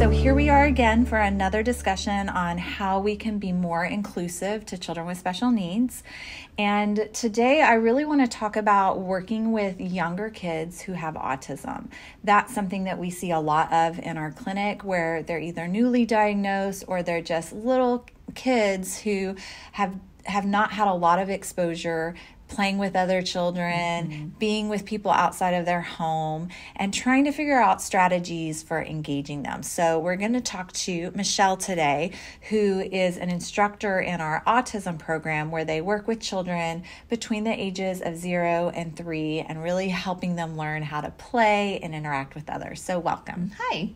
So, here we are again for another discussion on how we can be more inclusive to children with special needs. And today, I really want to talk about working with younger kids who have autism. That's something that we see a lot of in our clinic where they're either newly diagnosed or they're just little kids who have have not had a lot of exposure playing with other children, mm-hmm. being with people outside of their home, and trying to figure out strategies for engaging them. So, we're going to talk to Michelle today, who is an instructor in our autism program where they work with children between the ages of zero and three and really helping them learn how to play and interact with others. So, welcome. Hi.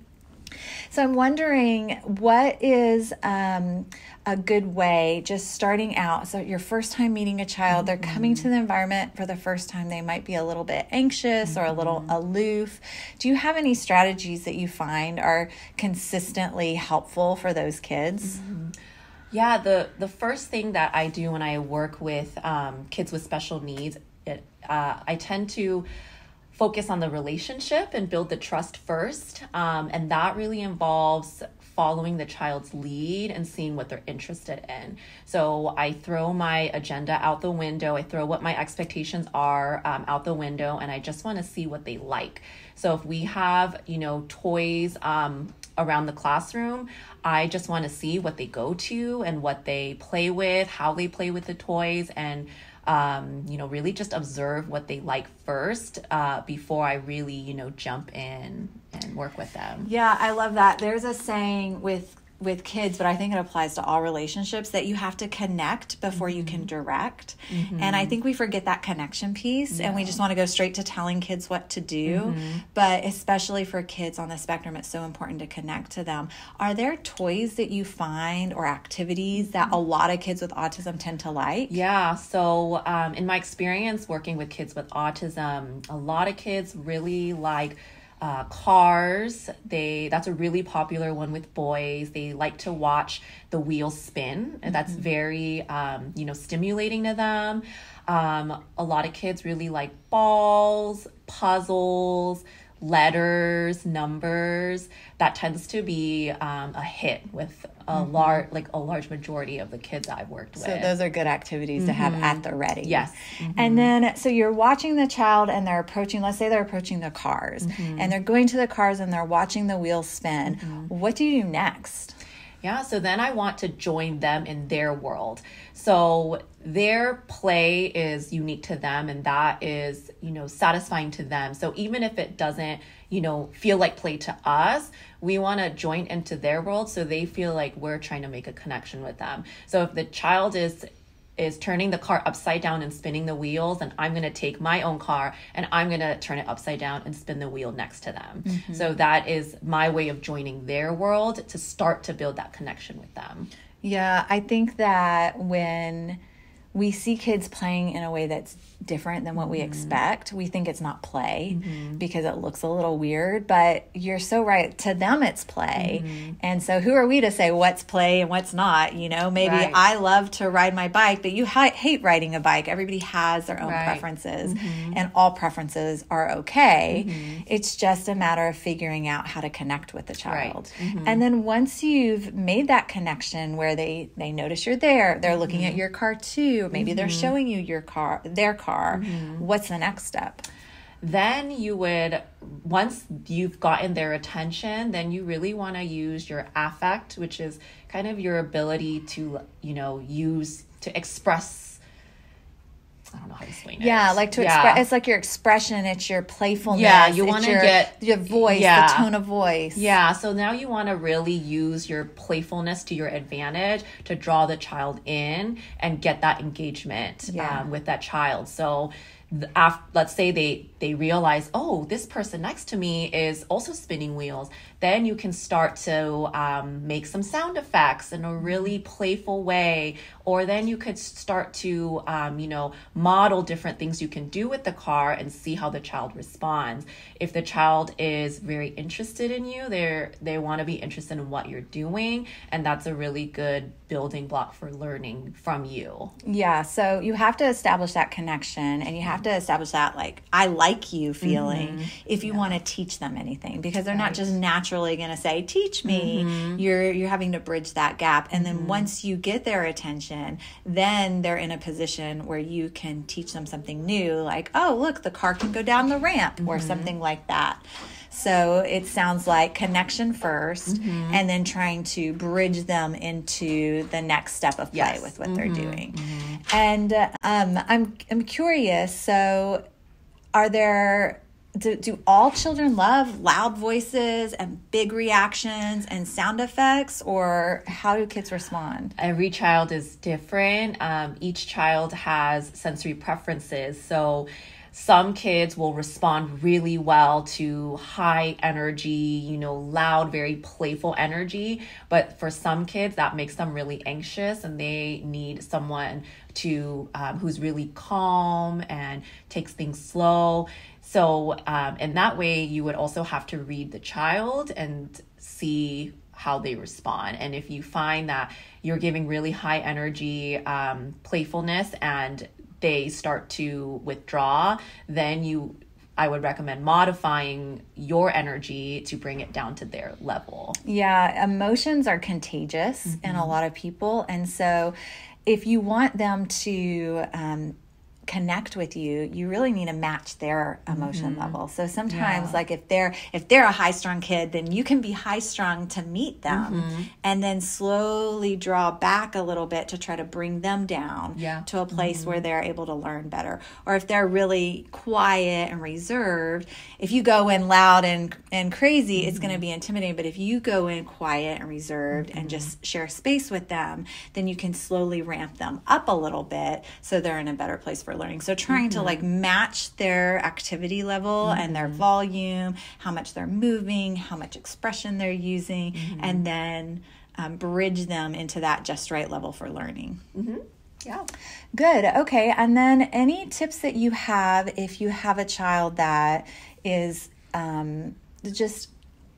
So I'm wondering what is um, a good way, just starting out. So your first time meeting a child, mm-hmm. they're coming to the environment for the first time. They might be a little bit anxious mm-hmm. or a little mm-hmm. aloof. Do you have any strategies that you find are consistently helpful for those kids? Mm-hmm. Yeah, the the first thing that I do when I work with um, kids with special needs, it, uh, I tend to focus on the relationship and build the trust first. Um, and that really involves following the child's lead and seeing what they're interested in. So I throw my agenda out the window, I throw what my expectations are um, out the window, and I just want to see what they like. So if we have, you know, toys, um, around the classroom. I just want to see what they go to and what they play with, how they play with the toys, and um, you know, really just observe what they like first uh, before I really, you know, jump in and work with them. Yeah, I love that. There's a saying with with kids, but I think it applies to all relationships that you have to connect before mm-hmm. you can mm-hmm. direct. Mm-hmm. And I think we forget that connection piece yeah. and we just want to go straight to telling kids what to do. Mm-hmm. But especially for kids on the spectrum, it's so important to connect to them. Are there toys that you find or activities that a lot of kids with autism tend to like? Yeah. So, um, in my experience working with kids with autism, a lot of kids really like uh, cars. They that's a really popular one with boys. They like to watch the wheels spin mm-hmm. that's very um, you know stimulating to them. Um, a lot of kids really like balls puzzles letters, numbers, that tends to be um, a hit with a mm-hmm. large, like a large majority of the kids I've worked with. So those are good activities mm-hmm. to have at the ready. Yes. Mm-hmm. And then, so you're watching the child and they're approaching, let's say they're approaching the cars mm-hmm. and they're going to the cars and they're watching the wheels spin. Mm-hmm. What do you do next? Yeah, so then I want to join them in their world. So their play is unique to them and that is, you know, satisfying to them. So even if it doesn't, you know, feel like play to us, we want to join into their world so they feel like we're trying to make a connection with them. So if the child is is turning the car upside down and spinning the wheels and i'm going to take my own car and i'm going to turn it upside down and spin the wheel next to them mm-hmm. so that is my way of joining their world to start to build that connection with them yeah i think that when we see kids playing in a way that's different than what we mm-hmm. expect. We think it's not play mm-hmm. because it looks a little weird, but you're so right. To them, it's play. Mm-hmm. And so, who are we to say what's play and what's not? You know, maybe right. I love to ride my bike, but you ha- hate riding a bike. Everybody has their own right. preferences, mm-hmm. and all preferences are okay. Mm-hmm. It's just a matter of figuring out how to connect with the child. Right. Mm-hmm. And then, once you've made that connection where they, they notice you're there, they're looking at your car too maybe mm-hmm. they're showing you your car their car mm-hmm. what's the next step then you would once you've gotten their attention then you really want to use your affect which is kind of your ability to you know use to express I don't know how to explain it. Yeah, like to yeah. express. It's like your expression. It's your playfulness. Yeah, you want to get your voice, yeah. the tone of voice. Yeah. So now you want to really use your playfulness to your advantage to draw the child in and get that engagement yeah. um, with that child. So after, let's say they they realize oh this person next to me is also spinning wheels then you can start to um, make some sound effects in a really playful way. Or then you could start to um, you know model different things you can do with the car and see how the child responds. If the child is very interested in you they're they want to be interested in what you're doing and that's a really good building block for learning from you. Yeah, so you have to establish that connection and you have to establish that like I like you feeling mm-hmm. if you yeah. want to teach them anything because they're right. not just naturally going to say teach me. Mm-hmm. You're you're having to bridge that gap and then mm-hmm. once you get their attention, then they're in a position where you can teach them something new like, "Oh, look, the car can go down the ramp" or mm-hmm. something like that. So it sounds like connection 1st mm-hmm. and then trying to bridge them into the next step of play yes. with what mm-hmm. they're doing. Mm-hmm. And um, I'm I'm curious. So, are there do, do all children love loud voices and big reactions and sound effects or how do kids respond every child is different um, each child has sensory preferences so some kids will respond really well to high energy, you know, loud, very playful energy. But for some kids, that makes them really anxious and they need someone to um, who's really calm and takes things slow. So, um, in that way, you would also have to read the child and see how they respond. And if you find that you're giving really high energy um, playfulness and they start to withdraw, then you I would recommend modifying your energy to bring it down to their level. Yeah, emotions are contagious mm-hmm. in a lot of people. And so if you want them to um, connect with you you really need to match their emotion mm-hmm. level so sometimes yeah. like if they're if they're a high strung kid then you can be high strung to meet them mm-hmm. and then slowly draw back a little bit to try to bring them down yeah. to a place mm-hmm. where they're able to learn better or if they're really quiet and reserved if you go in loud and and crazy it's going to be mm-hmm. intimidating but if you go in quiet and reserved and just mm-hmm. share space with them then you can slowly ramp them up a little bit so they're in a better place for learning. So trying mm-hmm. to like match their activity level mm-hmm. and their mm-hmm. volume, how much they're moving, how much expression they're using, mm-hmm. and then um, bridge them into that just right level for learning. Mm-hmm. Yeah. Good. Okay. And then any tips that you have if you have a child that is um, just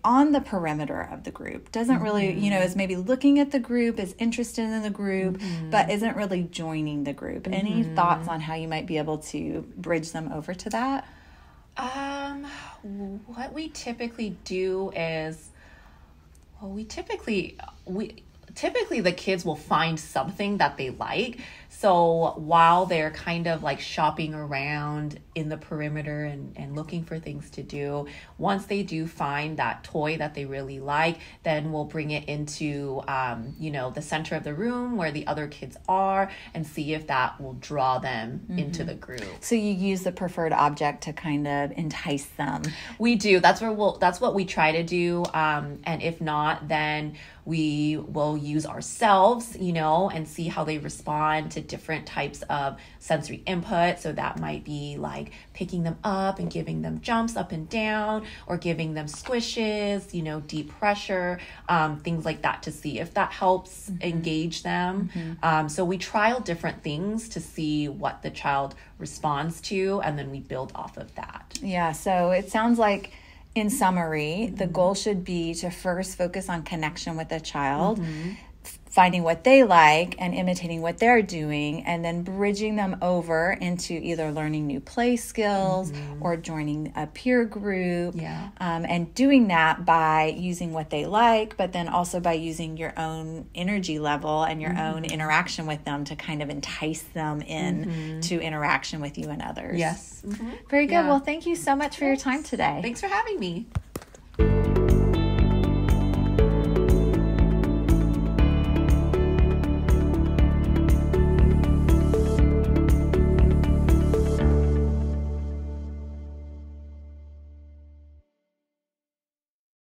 on the perimeter of the group doesn't really mm-hmm. you know is maybe looking at the group is interested in the group mm-hmm. but isn't really joining the group mm-hmm. any thoughts on how you might be able to bridge them over to that um what we typically do is well we typically we typically the kids will find something that they like so while they're kind of like shopping around in the perimeter and, and looking for things to do, once they do find that toy that they really like, then we'll bring it into, um, you know, the center of the room where the other kids are and see if that will draw them mm-hmm. into the group. So you use the preferred object to kind of entice them. We do. That's where we'll, that's what we try to do. Um, and if not, then we will use ourselves, you know, and see how they respond to different types of sensory input. So that might be like picking them up and giving them jumps up and down, or giving them squishes, you know, deep pressure, um, things like that to see if that helps mm-hmm. engage them. Mm-hmm. Um, so we trial different things to see what the child responds to, and then we build off of that. Yeah. So it sounds like in summary, the goal should be to first focus on connection with the child. Mm-hmm finding what they like and imitating what they're doing and then bridging them over into either learning new play skills mm-hmm. or joining a peer group yeah. um, and doing that by using what they like but then also by using your own energy level and your mm-hmm. own interaction with them to kind of entice them in mm-hmm. to interaction with you and others yes very good yeah. well thank you so much for your time today thanks for having me